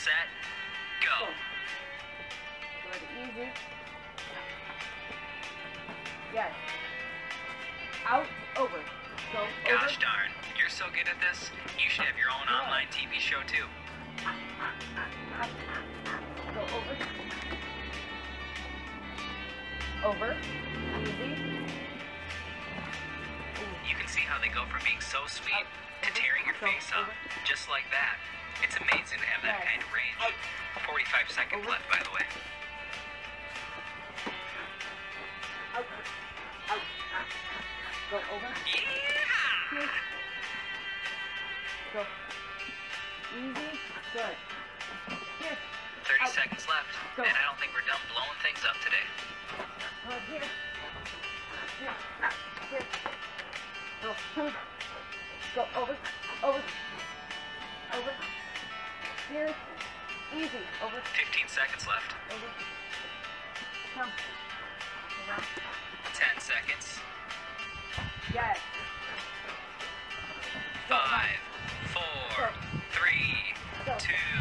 set, go. Good, easy. Yes. Out, over. Go, over. Gosh darn, you're so good at this, you should have your own online TV show too. Go over. Over. Easy. You can see how they go from being so sweet to tearing your face up, just like that. It's amazing to have that kind of range. 45 seconds left, by the way. Out. Out. Go over. Yeah! Go. Easy. Good. Here. 30 Out. seconds left, Go. and I don't think we're done blowing things up today. Here. Here. Here. Go. Go over. Over. Over. Here. Easy. Over. 15 seconds left. Over. Come. Around. 10 seconds. Yes. Five, four, three, Go. two,